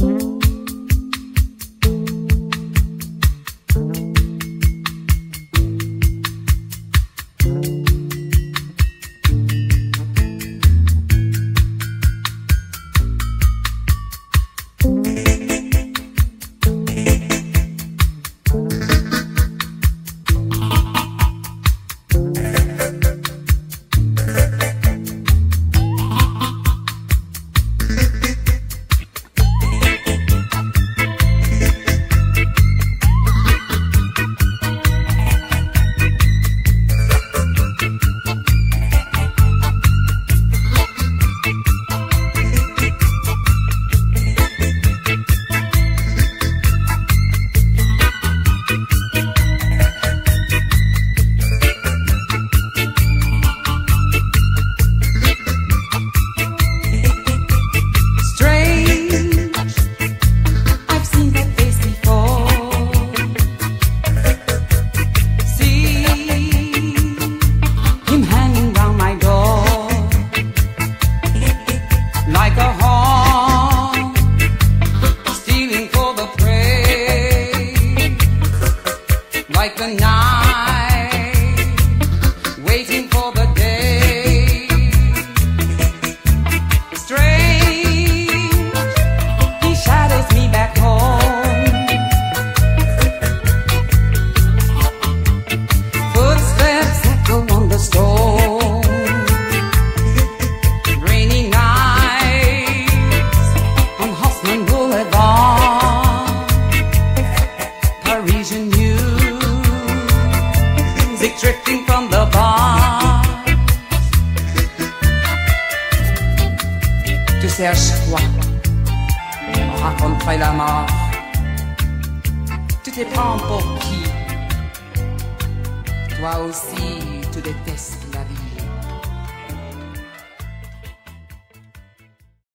Mm-hmm. like a knife. music drifting from the bar. Tu sais, à chaque fois, on raconterait la mort. Tu te prends pour qui? Toi aussi, tu détestes